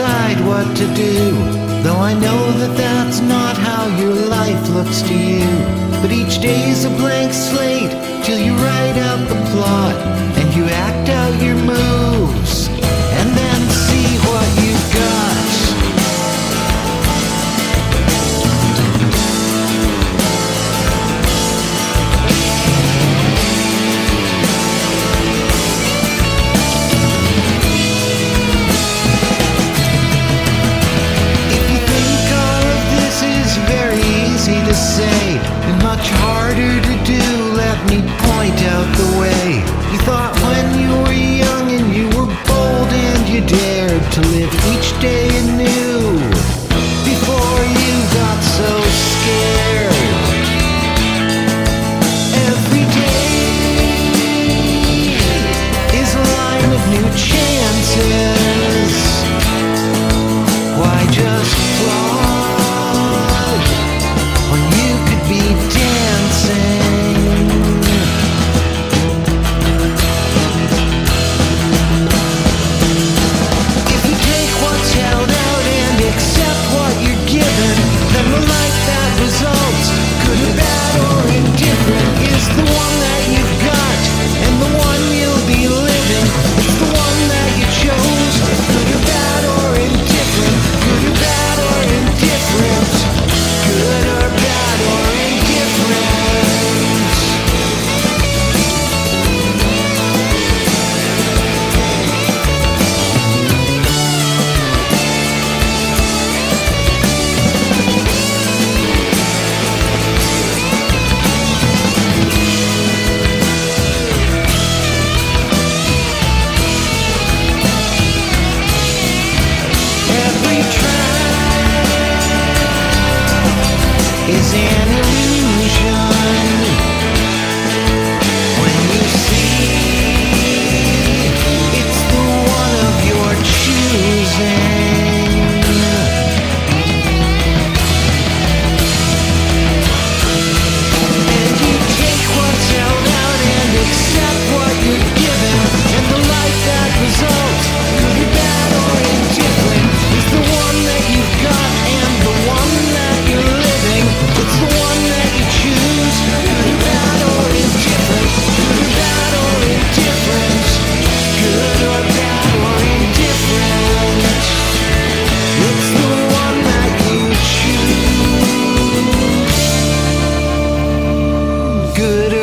decide what to do. Though I know that that's not how your life looks to you. But each day's a blank slate till you write out the plot. each day in Kırık